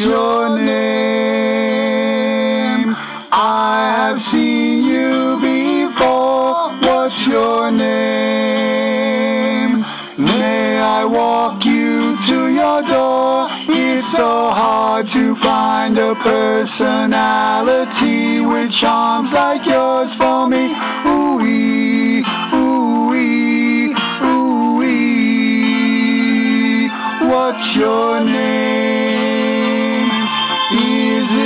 Your name? I have seen you before. What's your name? May I walk you to your door? It's so hard to find a personality with charms like yours for me. Ooh-wee, ooh-wee, ooh-wee. What's your name?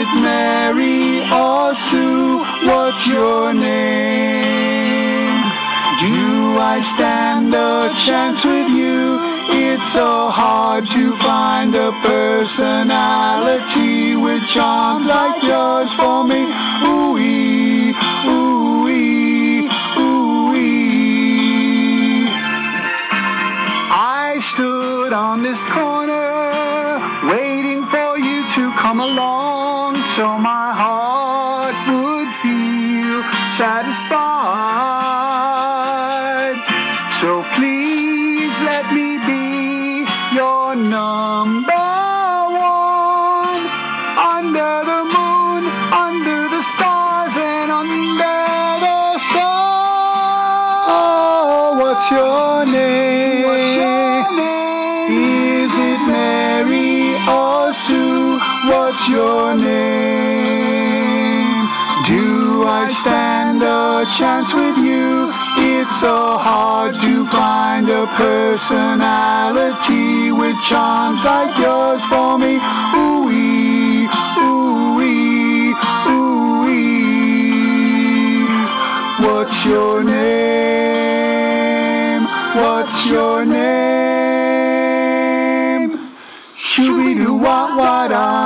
It Mary or Sue? What's your name? Do I stand a chance with you? It's so hard to find a personality with charms like yours for me. Ooh-wee, ooh-wee, ooh-wee. I stood on this corner waiting for you to come along so my heart would feel satisfied. So please let me be your number one under the moon, under the stars, and under the sun. Oh, what's your name? What's your name? Do I stand a chance with you? It's so hard to find a personality with charms like yours for me. Ooh-wee, ooh-wee, ooh-wee. What's your name? What's your name? Shooby-doo-wah-wah-da.